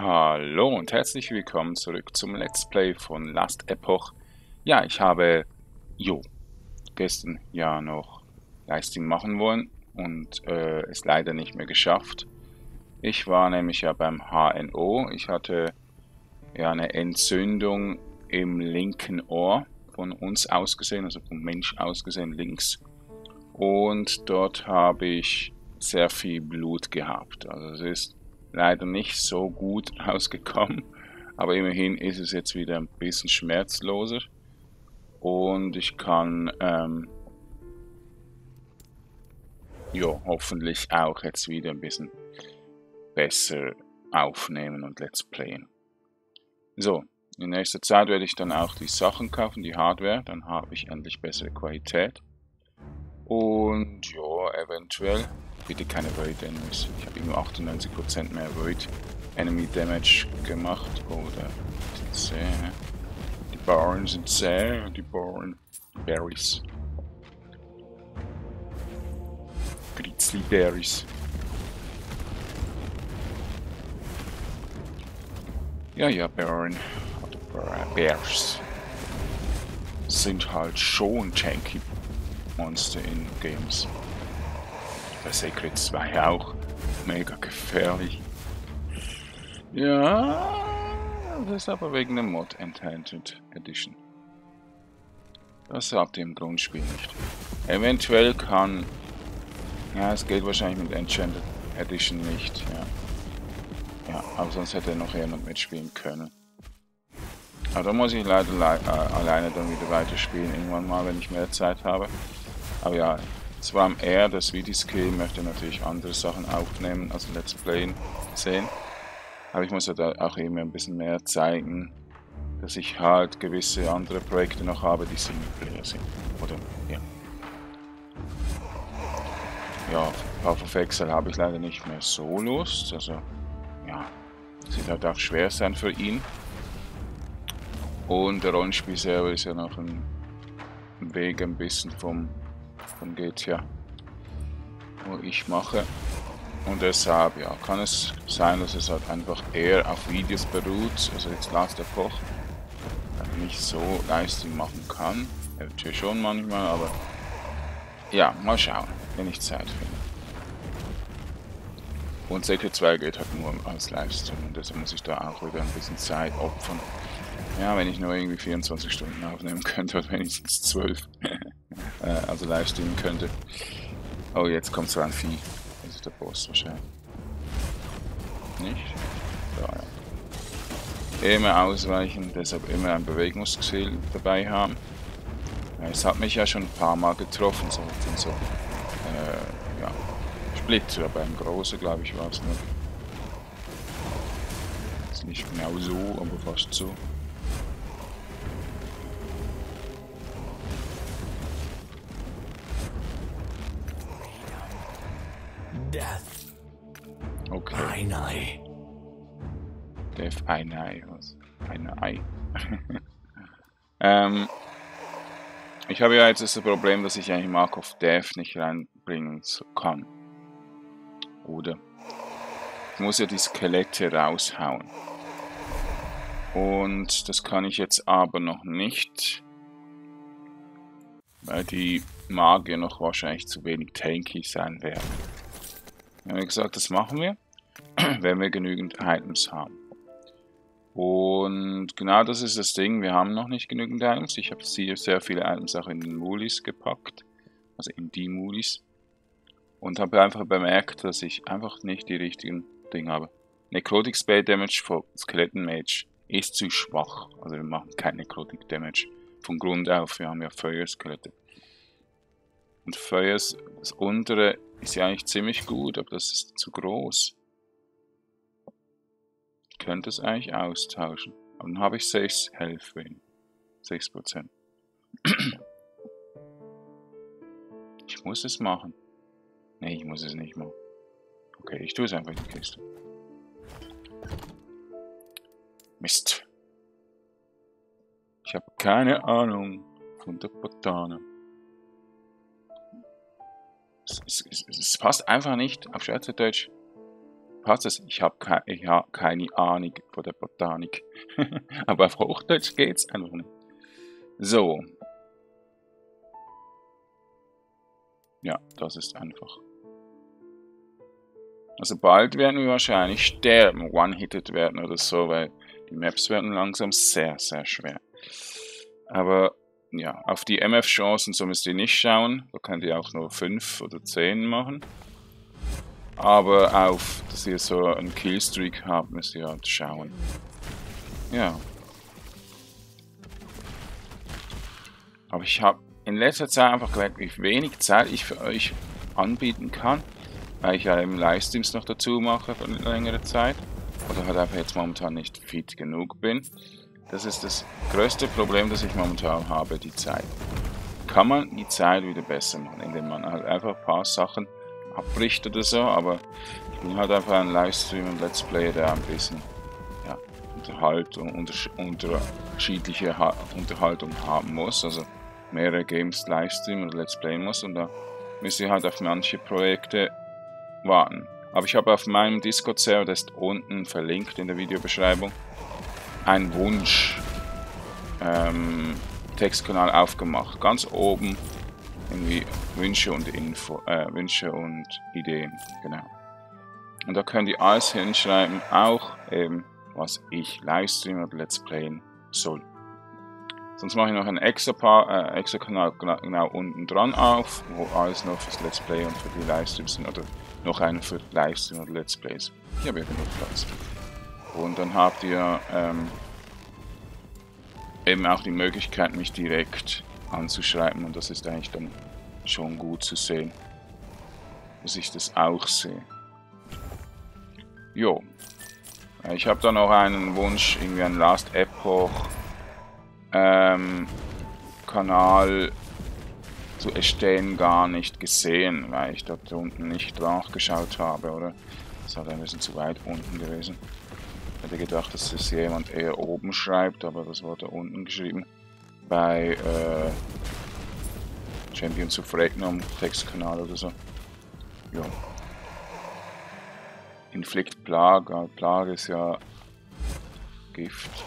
Hallo und herzlich willkommen zurück zum Let's Play von Last Epoch. Ja, ich habe, jo, gestern ja noch Livestream machen wollen und äh, es leider nicht mehr geschafft. Ich war nämlich ja beim HNO. Ich hatte ja eine Entzündung im linken Ohr von uns aus gesehen, also vom Mensch aus gesehen links. Und dort habe ich sehr viel Blut gehabt. Also es ist leider nicht so gut ausgekommen, aber immerhin ist es jetzt wieder ein bisschen schmerzloser und ich kann ähm, ja, hoffentlich auch jetzt wieder ein bisschen besser aufnehmen und Let's Playen. So, in nächster Zeit werde ich dann auch die Sachen kaufen, die Hardware, dann habe ich endlich bessere Qualität. Und ja, eventuell bitte keine Void Enemies. Ich habe immer 98% mehr Void Enemy Damage gemacht. Oder sehr. Die Bauern sind sehr. Die Bauern. Berries. Grizzly Berries. Ja, ja, Bauern. Bears sind halt schon tanky Monster in Games. Der Secret 2 auch mega gefährlich. Ja, das ist aber wegen der Mod Enchanted Edition. Das habt ihr im Grundspiel nicht. Eventuell kann... Ja, es geht wahrscheinlich mit Enchanted Edition nicht, ja. Ja, aber sonst hätte noch jemand mitspielen können. Aber da muss ich leider le äh, alleine dann wieder weiterspielen, irgendwann mal, wenn ich mehr Zeit habe. Aber ja, es war am R, das Videoskill möchte natürlich andere Sachen aufnehmen, also Let's Play sehen. Aber ich muss ja da auch immer ein bisschen mehr zeigen, dass ich halt gewisse andere Projekte noch habe, die Singleplayer sind. Oder, ja. Ja, Path of Exile habe ich leider nicht mehr so Lust, also, ja. Es wird halt auch schwer sein für ihn. Und der Rollenspiel selber ist ja noch ein Weg ein bisschen vom dann geht's ja, wo ich mache. Und deshalb, ja, kann es sein, dass es halt einfach eher auf Videos beruht, also jetzt Last Epoch, nicht so Leistung machen kann. Eventuell schon manchmal, aber ja, mal schauen, wenn ich Zeit finde. Und Secret 2 geht halt nur als Livestream und deshalb muss ich da auch wieder ein bisschen Zeit opfern. Ja, wenn ich nur irgendwie 24 Stunden aufnehmen könnte, oder wenigstens 12. äh, also live streamen könnte. Oh, jetzt kommt so ein Vieh. Das ist der Boss wahrscheinlich. Nicht? Da, ja. Immer ausweichen, deshalb immer ein Bewegungsziel dabei haben. Es hat mich ja schon ein paar Mal getroffen, so in so äh, ja, Splitter, beim Großen glaube ich war es nur. Ist nicht genau so, aber fast so. Death. Okay. Ein Ei. Death, ein Ei. Was? Ein Ei. ähm, ich habe ja jetzt das Problem, dass ich eigentlich Mark of Death nicht reinbringen kann. Oder? Ich muss ja die Skelette raushauen. Und das kann ich jetzt aber noch nicht. Weil die Magier noch wahrscheinlich zu wenig tanky sein werden. Wie gesagt, das machen wir, wenn wir genügend Items haben. Und genau das ist das Ding, wir haben noch nicht genügend Items. Ich habe sehr viele Items auch in den Mulis gepackt, also in die Mulis. Und habe einfach bemerkt, dass ich einfach nicht die richtigen Dinge habe. Necrotic Spell Damage für Skeleton Mage ist zu schwach. Also wir machen kein Necrotic Damage von Grund auf. Wir haben ja Feuerskelette. Und Feuers, das untere ist ja eigentlich ziemlich gut, aber das ist zu groß. Ich könnte es eigentlich austauschen. Aber dann habe ich 6 Health Win. 6%. Ich muss es machen. Nee, ich muss es nicht machen. Okay, ich tue es einfach in die Kiste. Mist. Ich habe keine Ahnung von der Botane. Es, es, es, passt einfach nicht, auf Schweizerdeutsch, passt es. Ich habe ke hab keine Ahnung von der Botanik. Aber auf Hochdeutsch geht's einfach nicht. So. Ja, das ist einfach. Also bald werden wir wahrscheinlich sterben, one-hitted werden oder so, weil die Maps werden langsam sehr, sehr schwer. Aber ja, auf die MF-Chancen so müsst ihr nicht schauen. Da könnt ihr auch nur 5 oder 10 machen. Aber auf, dass ihr so einen Killstreak habt, müsst ihr halt schauen. Ja. Aber ich habe in letzter Zeit einfach gemerkt, wie wenig Zeit ich für euch anbieten kann. Weil ich ja eben Livestreams noch dazu mache für eine längere Zeit. Oder halt einfach jetzt momentan nicht fit genug bin. Das ist das größte Problem, das ich momentan habe, die Zeit. Kann man die Zeit wieder besser machen, indem man halt einfach ein paar Sachen abbricht oder so, aber ich bin halt einfach ein Livestream und Let's Player, der ein bisschen ja, Unterhaltung, unterschiedliche Unterhaltung haben muss, also mehrere Games Livestream oder Let's Play muss und da müsst ihr halt auf manche Projekte warten. Aber ich habe auf meinem Discord-Server, das ist unten verlinkt in der Videobeschreibung, einen Wunsch ähm, Textkanal aufgemacht. Ganz oben irgendwie Wünsche und Info, äh, Wünsche und Ideen, genau. Und da könnt ihr alles hinschreiben, auch eben, was ich Livestream oder Let's Playen soll. Sonst mache ich noch einen extra, Paar, äh, extra Kanal genau unten dran auf, wo alles noch fürs Let's Play und für die Livestreams sind, oder noch einen für Livestream oder Let's Plays. Ich habe ja genug Platz. Und dann habt ihr ähm, eben auch die Möglichkeit, mich direkt anzuschreiben und das ist eigentlich dann schon gut zu sehen, dass ich das auch sehe. Jo. Ich habe da noch einen Wunsch, irgendwie ein Last Epoch ähm, Kanal zu erstellen gar nicht gesehen, weil ich dort unten nicht nachgeschaut habe, oder? Das hat ein bisschen zu weit unten gewesen. Hätte gedacht, dass es jemand eher oben schreibt, aber das wurde unten geschrieben. Bei äh, Champions of Regnum Textkanal oder so. Ja. Inflict Plage, Plage ist ja Gift.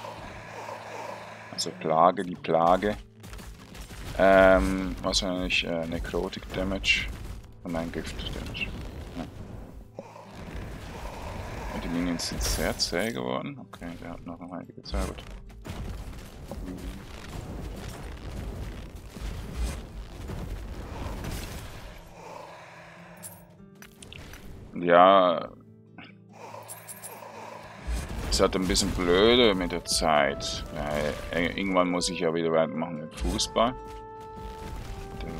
Also Plage, die Plage. Ähm, wahrscheinlich äh, Necrotic Damage und ein Gift Damage. Minions sind sehr zäh geworden. Okay, der hat noch einige gezaubert. Ja, es hat ein bisschen blöde mit der Zeit. Ja, irgendwann muss ich ja wieder weitermachen mit Fußball.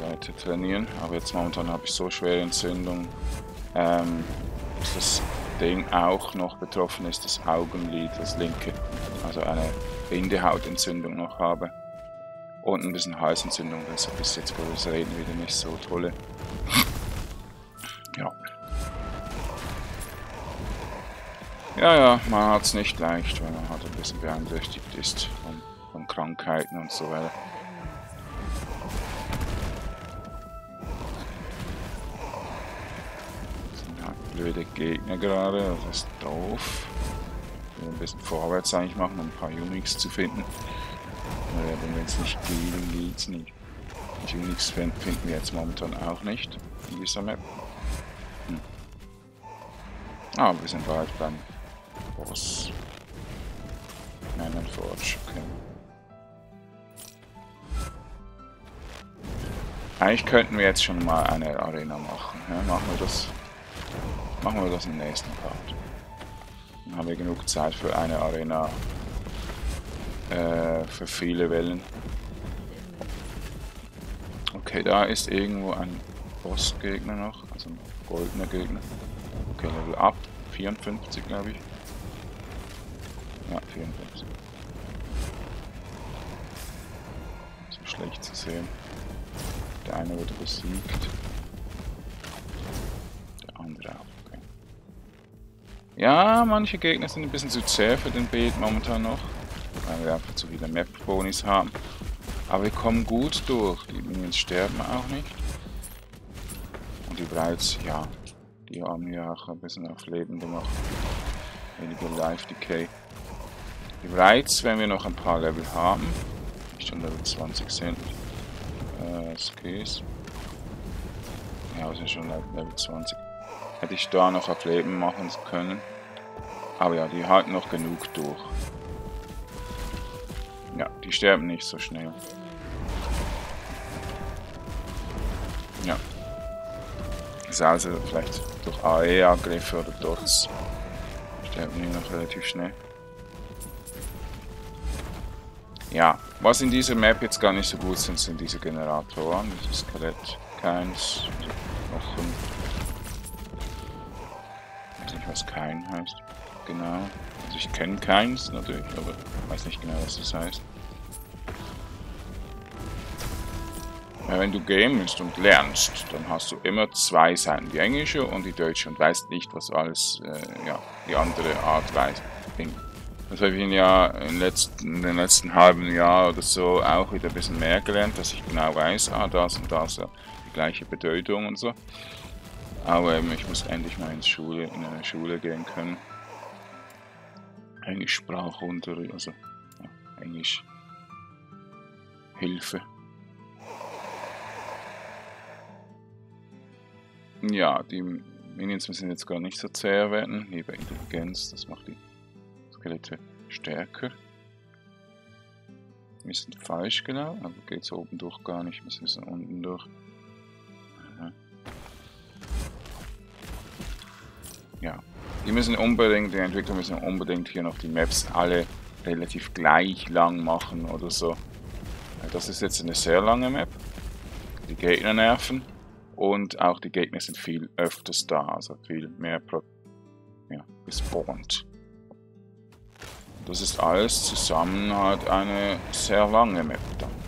Weiter trainieren. Aber jetzt momentan habe ich so schwere Entzündung, ähm, das Ding auch noch betroffen ist, das Augenlid, das linke. Also eine Bindehautentzündung noch habe. Und ein bisschen Halsentzündung, deshalb ist jetzt gerade das Reden wieder nicht so tolle. ja. Ja, ja, man hat es nicht leicht, wenn man halt ein bisschen beeinträchtigt ist von, von Krankheiten und so weiter. Blöde Gegner gerade, das ist doof. Ein bisschen vorwärts eigentlich machen, um ein paar Unix zu finden. Naja, wenn es nicht geht, geht's nicht. Die Unix finden wir jetzt momentan auch nicht in dieser Map. Hm. Ah, wir sind bald beim Boss. Nein, Forge, okay. Eigentlich könnten wir jetzt schon mal eine Arena machen. Ja, machen wir das. Machen wir das im nächsten Part. Dann haben wir genug Zeit für eine Arena. Äh, für viele Wellen. Okay, da ist irgendwo ein Bossgegner noch. Also ein goldener Gegner. Okay, Level up. 54, glaube ich. Ja, 54. So schlecht zu sehen. Der eine wurde besiegt. Der andere auch. Ja, manche Gegner sind ein bisschen zu zäh für den Beat momentan noch. Weil wir einfach zu viele Map-Bonis haben. Aber wir kommen gut durch. Die Minions sterben auch nicht. Und die Brides, ja, Die haben hier auch ein bisschen auf Leben gemacht. Weniger Life Decay. Die Rights, wenn wir noch ein paar Level haben, nicht schon Level 20 sind. Äh, Skills. Ja, wir sind schon Level 20. Hätte ich da noch auf Leben machen können. Aber ja, die halten noch genug durch. Ja, die sterben nicht so schnell. Ja. Ist also vielleicht durch AE-Angriffe oder Dots sterben die noch relativ schnell. Ja, was in dieser Map jetzt gar nicht so gut sind, sind diese Generatoren, dieses Skelett, keins, Knochen. Ich weiß nicht, was kein heißt. Genau. Also ich kenne keins natürlich, aber weiß nicht genau, was das heißt. Ja, wenn du gamest und lernst, dann hast du immer zwei Seiten, die englische und die deutsche und weißt nicht, was alles äh, ja, die andere Art weiß. Das habe ich in, ja in, letzten, in den letzten halben Jahr oder so auch wieder ein bisschen mehr gelernt, dass ich genau weiß, ah, das und das ja die gleiche Bedeutung und so. Aber ähm, ich muss endlich mal ins Schule, in eine Schule gehen können. Englisch Sprachunterricht, also ja, Englisch Hilfe. Ja, die Minions müssen jetzt gar nicht so zäh werden. Lieber Intelligenz, das macht die Skelette stärker. Wir sind falsch genau, aber geht es oben durch gar nicht, wir müssen unten durch. Ja, die müssen unbedingt, die Entwickler müssen unbedingt hier noch die Maps alle relativ gleich lang machen oder so. Das ist jetzt eine sehr lange Map. Die Gegner nerven. Und auch die Gegner sind viel öfters da, also viel mehr pro, ja, gespawnt. Das ist alles zusammen halt eine sehr lange Map dann.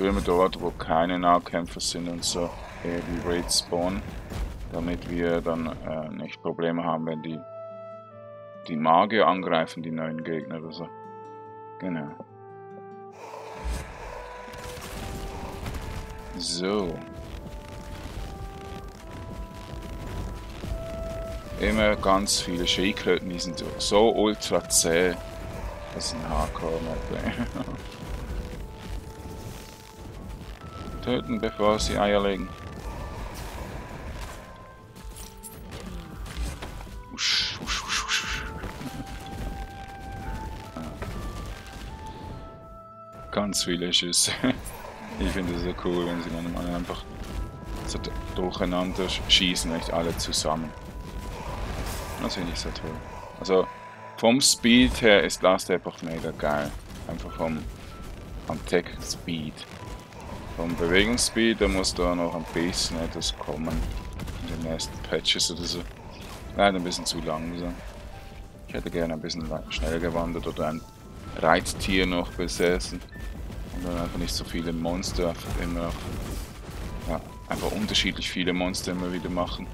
Immer dort, wo keine Nahkämpfer sind und so, eher die Raid spawnen, damit wir dann äh, nicht Probleme haben, wenn die die Magier angreifen, die neuen Gegner oder so. Genau. So. Immer ganz viele Schildkröten, die sind so ultra zäh. Das ist ein Hardcore-Map. Töten, bevor sie Eier legen. Ganz viele Schüsse. Ich finde es so cool, wenn sie dann einfach so durcheinander schießen, nicht alle zusammen. Das finde ich so toll. Also vom Speed her ist Last Epoch mega geil. Einfach vom, vom Tech-Speed. Vom Bewegungsspeed, da muss da noch ein bisschen etwas kommen. In den nächsten Patches oder so. Leider ein bisschen zu langsam. Ich hätte gerne ein bisschen schneller gewandert oder ein Reittier noch besessen. Und dann einfach nicht so viele Monster immer auf, ja, einfach unterschiedlich viele Monster immer wieder machen.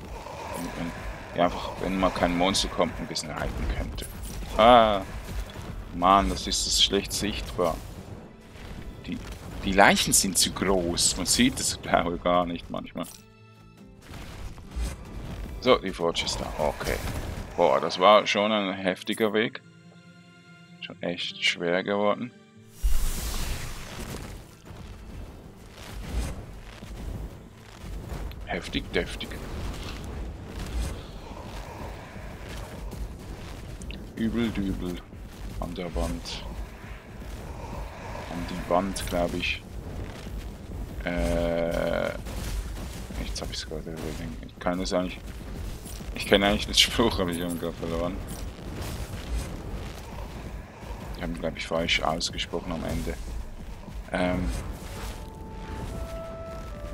Wenn, ja, einfach, wenn mal kein Monster kommt, ein bisschen reiten könnte. Ah, Mann, das ist das schlecht sichtbar. Die, die Leichen sind zu groß. Man sieht das Blaue gar nicht manchmal. So, die Forge ist da. Okay. Boah, das war schon ein heftiger Weg. Schon echt schwer geworden. Heftig, deftig. Übel, dübel. An der Wand. An die Wand, glaube ich. Äh. Jetzt habe ich es gerade überlegen. Ich kann es eigentlich. Ich kenne eigentlich den Spruch, aber ich habe ihn gerade verloren. Ich habe ihn, glaube ich, falsch ausgesprochen am Ende. Ähm.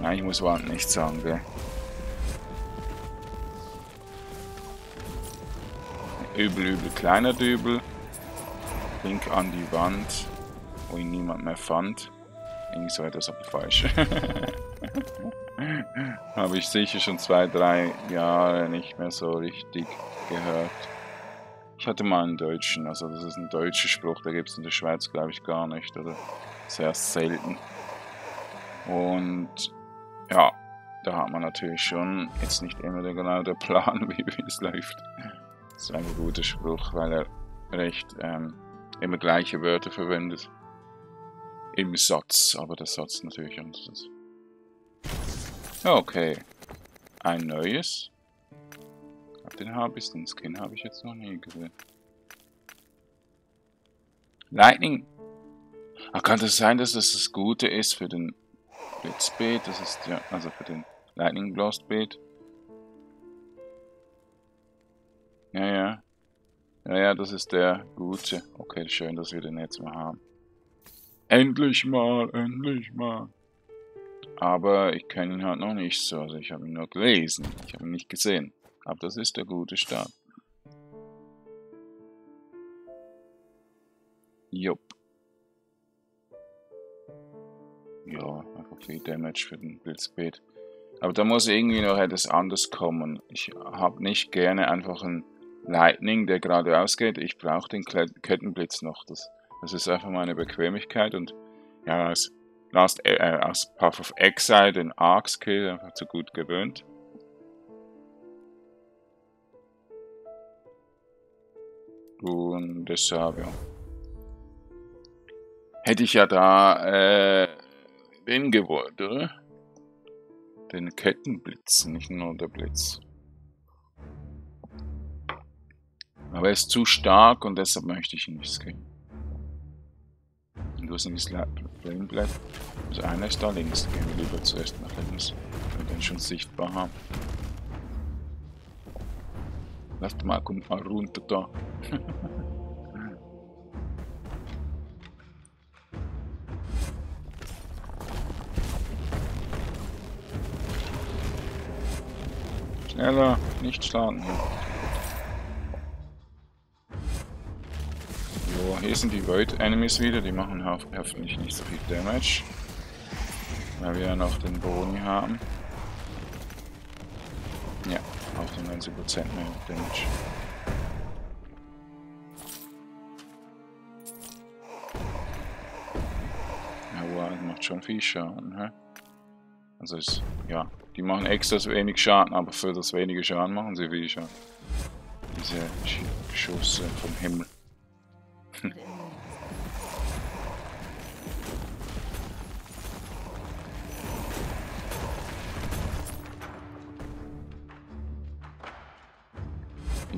Nein, ich muss Wand nicht sagen, gell? Übel, übel, kleiner Dübel. Link an die Wand, wo ihn niemand mehr fand. Irgendwie so etwas aber falsch. Habe ich sicher schon zwei, drei Jahre nicht mehr so richtig gehört. Ich hatte mal einen deutschen, also das ist ein deutscher Spruch, der gibt es in der Schweiz glaube ich gar nicht, oder sehr selten. Und ja, da hat man natürlich schon jetzt nicht immer genau der Plan, wie es läuft. Das ist ein guter Spruch, weil er recht ähm, immer gleiche Wörter verwendet. Im Satz, aber der Satz natürlich anders ist. Okay. Ein neues. Den habe ich, den Skin habe ich jetzt noch nie gesehen. Lightning. Ach, kann das sein, dass das das Gute ist für den Blitzbeet? Das ist ja, also für den Lightning Blast Beet. Ja, ja. Ja, ja, das ist der Gute. Okay, schön, dass wir den jetzt mal haben. Endlich mal, endlich mal. Aber ich kenne ihn halt noch nicht so. Also ich habe ihn nur gelesen. Ich habe ihn nicht gesehen. Aber das ist der gute Start. Jupp. Ja, einfach viel Damage für den Blitzbeet. Aber da muss irgendwie noch etwas anderes kommen. Ich habe nicht gerne einfach einen Lightning, der geradeaus geht. Ich brauche den Kettenblitz noch. Das, das ist einfach meine Bequemlichkeit und ja, als, Last, äh, als Path of Exile den Arc Skill einfach zu gut gewöhnt. Und deshalb, ja. Hätte ich ja da, äh, den gewollt, oder? Den Kettenblitz, nicht nur der Blitz. Aber er ist zu stark und deshalb möchte ich ihn nicht skillen. Wo sind die Flameblatt? Also einer ist da links, gehen wir lieber zuerst nach links, wenn wir den schon sichtbar haben. Lasst mal, kommt mal runter da. Schneller, nicht schlagen. Hier sind die Void Enemies wieder, die machen hoffentlich nicht so viel Damage. Weil wir ja noch den Boni haben. Ja, auch den 90% mehr Damage. Ja, wow, das macht schon viel Schaden, hä? Also ist, ja, die machen extra so wenig Schaden, aber für das wenige Schaden machen sie viel Schaden. Diese Geschosse vom Himmel.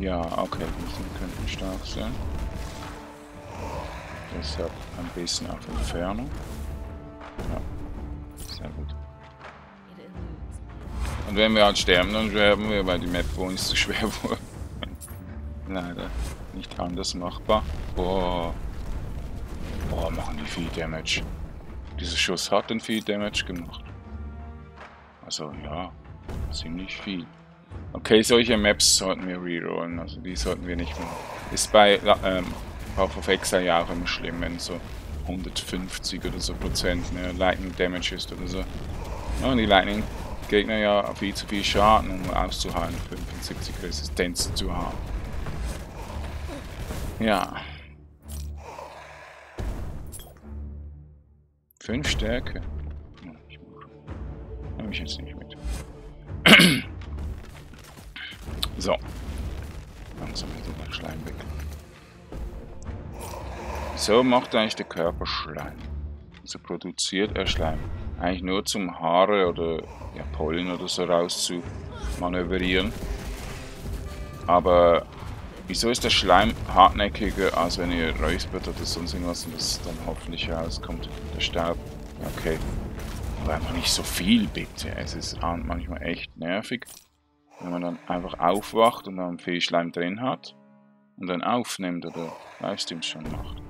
Ja, okay, die könnten stark sein. Deshalb ein bisschen auf Entfernung. Ja, sehr gut. Und wenn wir halt sterben, dann sterben wir, weil die Map für uns zu schwer wurde. Leider nicht anders machbar. Boah. Boah, machen die viel Damage. Dieser Schuss hat denn viel Damage gemacht. Also ja, ziemlich viel. Okay, solche Maps sollten wir rerollen, also die sollten wir nicht mehr. Ist bei ähm, Path of Exile ja auch immer schlimm, wenn so 150 oder so Prozent ne, Lightning Damage ist oder so. Ja, und die Lightning Gegner ja viel zu viel Schaden, um auszuhalten, 75 Resistenz zu haben. Ja. Fünf Stärke. Nehme ich jetzt nicht So. Langsam ist der Schleim weg. So macht eigentlich der Körper Schleim. So produziert er Schleim. Eigentlich nur zum Haare oder ja, Pollen oder so raus zu manövrieren. Aber wieso ist der Schleim hartnäckiger, als wenn ihr räuspert oder sonst irgendwas und das dann hoffentlich rauskommt, der Staub? Okay. Aber einfach nicht so viel, bitte. Es ist manchmal echt nervig. Wenn man dann einfach aufwacht und dann viel Schleim drin hat und dann aufnimmt oder Livestreams schon macht.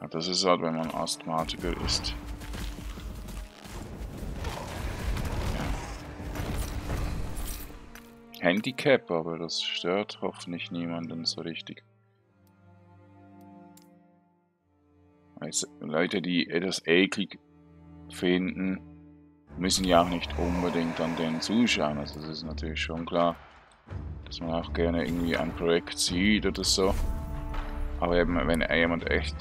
Ja, das ist halt, wenn man Asthmatiker ist. Ja. Handicap, aber das stört hoffentlich niemanden so richtig. Also Leute, die etwas eklig finden, müssen ja auch nicht unbedingt an den zuschauen. Also das ist natürlich schon klar, dass man auch gerne irgendwie ein Projekt sieht oder so. Aber eben, wenn jemand echt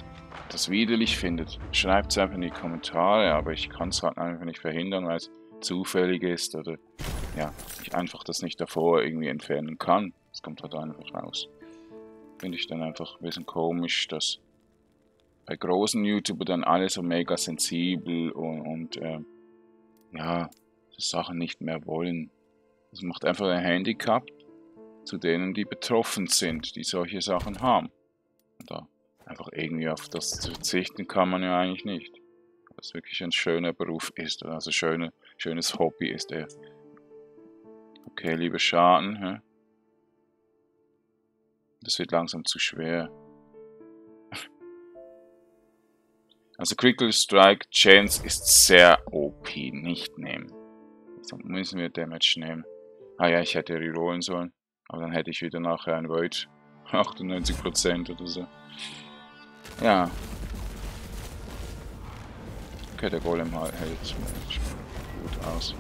das widerlich findet, schreibt es einfach in die Kommentare, aber ich kann es halt einfach nicht verhindern, weil es zufällig ist oder ja, ich einfach das nicht davor irgendwie entfernen kann. Es kommt halt einfach raus. Finde ich dann einfach ein bisschen komisch, dass bei großen YouTubern dann alle so mega sensibel und, und äh, ja, Sachen nicht mehr wollen. Das macht einfach ein Handicap zu denen, die betroffen sind, die solche Sachen haben. Und da einfach irgendwie auf das zu verzichten kann man ja eigentlich nicht. Was wirklich ein schöner Beruf ist, also schöne, schönes Hobby ist er. Okay, liebe Schaden, hä? das wird langsam zu schwer. Also Critical Strike Chance ist sehr OP, nicht nehmen. So müssen wir Damage nehmen. Ah ja, ich hätte rerollen sollen. Aber dann hätte ich wieder nachher ein Void. 98% oder so. Ja. Okay, der Golem hält gut aus.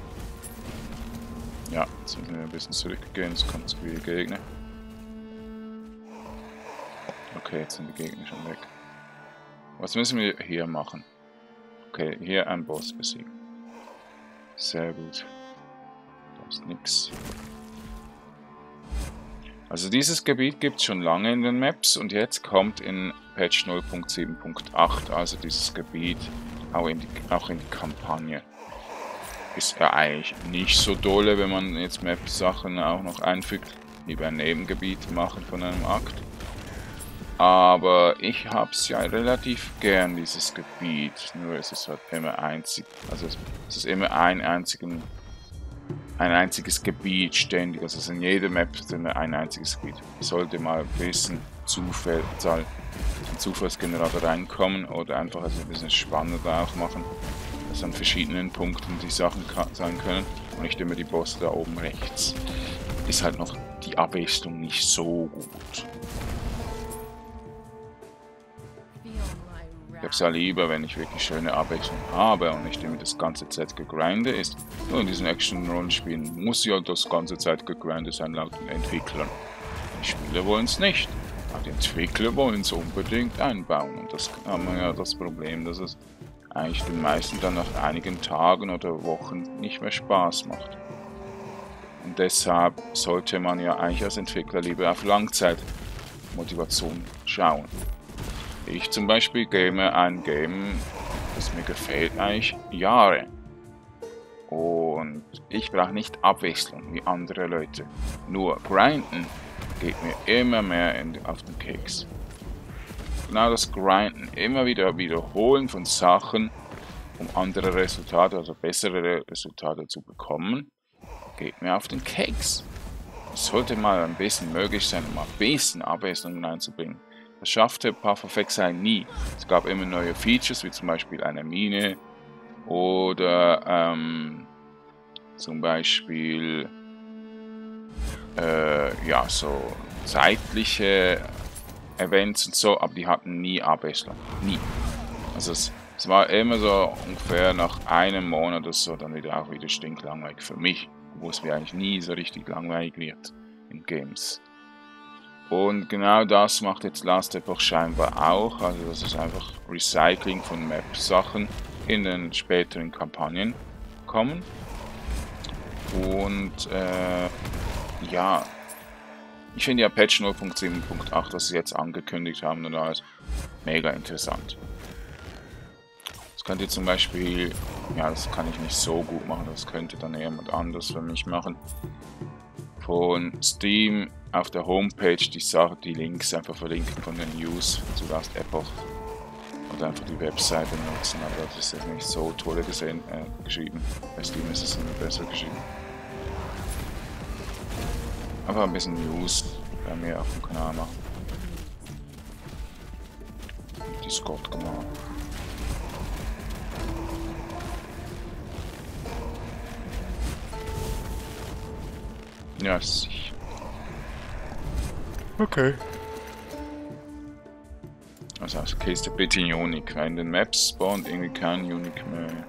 Ja, jetzt müssen wir ein bisschen zurückgehen, es kommt zu viele Gegner. Okay, jetzt sind die Gegner schon weg. Was müssen wir hier machen? Okay, hier ein Boss besiegen. Sehr gut. Da ist nichts. Also dieses Gebiet gibt es schon lange in den Maps und jetzt kommt in Patch 0.7.8 also dieses Gebiet auch in, die, auch in die Kampagne. Ist ja eigentlich nicht so dolle, wenn man jetzt Map-Sachen auch noch einfügt, lieber Nebengebiet machen von einem Akt. Aber ich hab's ja relativ gern, dieses Gebiet. Nur es ist halt immer einzig. Also es ist immer ein einzigen ein einziges Gebiet ständig. Also es ist in jeder Map ein einziges Gebiet. Ich sollte mal ein bisschen Zufall, Zufallsgenerator reinkommen oder einfach also ein bisschen spannender auch machen. Dass an verschiedenen Punkten die Sachen sein können und nicht immer die Bosse da oben rechts. Ist halt noch die Abwechslung nicht so gut. Ich habe es ja lieber, wenn ich wirklich schöne Abwechslung habe und nicht immer das ganze Zeit gegrinde ist. Nur in diesen Action-Rollenspielen muss ja das ganze Zeit gegrindet sein laut den Entwicklern. Die Spieler wollen es nicht. Aber die Entwickler wollen es unbedingt einbauen. Und das haben wir ja das Problem, dass es eigentlich den meisten dann nach einigen Tagen oder Wochen nicht mehr Spaß macht. Und deshalb sollte man ja eigentlich als Entwickler lieber auf Langzeitmotivation schauen. Ich zum Beispiel game ein Game, das mir gefällt eigentlich Jahre. Und ich brauche nicht Abwechslung wie andere Leute. Nur Grinden geht mir immer mehr in, auf den Keks. Genau das Grinden, immer wieder wiederholen von Sachen, um andere Resultate, also bessere Resultate zu bekommen, geht mir auf den Keks. Es sollte mal ein bisschen möglich sein, um ein bisschen Abwechslung reinzubringen. Das schaffte Perfect nie. Es gab immer neue Features, wie zum Beispiel eine Mine oder ähm, zum Beispiel äh, ja so zeitliche Events und so, aber die hatten nie Abwechslung. Nie. Also es, es war immer so ungefähr nach einem Monat oder so dann wieder auch wieder stinklangweilig für mich, wo es mir eigentlich nie so richtig langweilig wird in Games. Und genau das macht jetzt Last Epoch scheinbar auch. Also das ist einfach Recycling von Map-Sachen in den späteren Kampagnen kommen. Und äh, ja, ich finde ja Patch 0.7.8, was sie jetzt angekündigt haben und alles, mega interessant. Das könnt ihr zum Beispiel, ja das kann ich nicht so gut machen, das könnte dann jemand anders für mich machen. Von Steam auf der Homepage die Sache, die Links einfach verlinken von den News zu Last Epoch. Oder einfach die Webseite nutzen, aber das ist jetzt nicht so toll gesehen, äh, geschrieben. Bei Steam ist es immer besser geschrieben. Einfach ein bisschen News bei mir auf dem Kanal machen. Discord gemacht. Ja, sicher. Okay. Also, also okay, ist ein bisschen Unique, weil in den Maps spawnt irgendwie kein Unique mehr.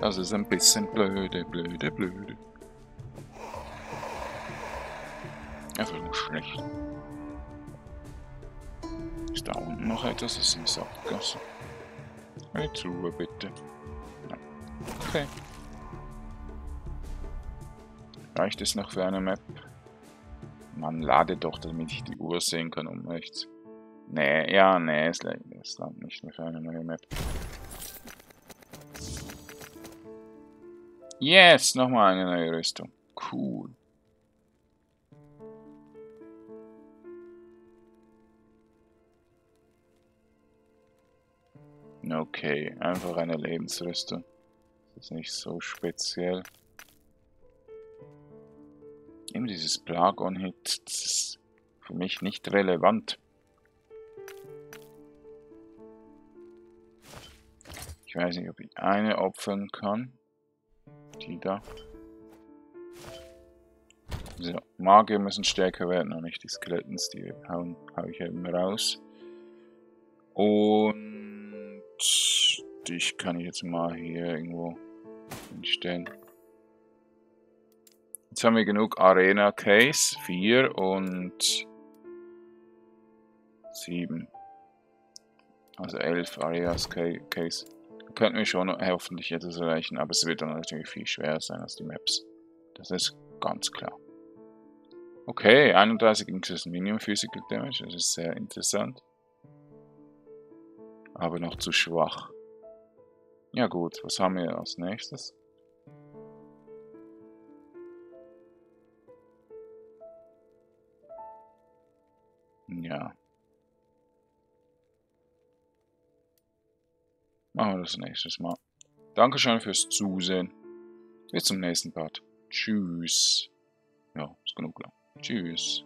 Das ist ein bisschen blöde, blöde, blöde. Einfach nur schlecht. Ist da unten noch etwas? Das ist eine Sackgasse. Eine Truhe bitte. Ja. Okay. Reicht es noch für eine Map? Man lade doch, damit ich die Uhr sehen kann um rechts. Nee, ja, nee, es langt nicht mehr für eine neue Map. Yes, nochmal eine neue Rüstung. Cool. Okay, einfach eine Lebensrüstung. Das ist nicht so speziell. Eben dieses Plagon-Hit, das ist für mich nicht relevant. Ich weiß nicht, ob ich eine opfern kann. Die da. So, Magier müssen stärker werden und nicht die Skelettons, die hauen, hau ich eben raus. Und dich kann ich jetzt mal hier irgendwo hinstellen. Jetzt haben wir genug Arena Case. 4 und 7. Also 11 Arena Case. Könnten wir schon hoffentlich etwas erreichen, aber es wird dann natürlich viel schwerer sein als die Maps. Das ist ganz klar. Okay, 31 increased Minimum Physical Damage, das ist sehr interessant. Aber noch zu schwach. Ja gut, was haben wir als nächstes? Ja. Machen wir das nächstes Mal. Dankeschön fürs Zusehen. Bis zum nächsten Part. Tschüss. Ja, ist genug lang. Tschüss.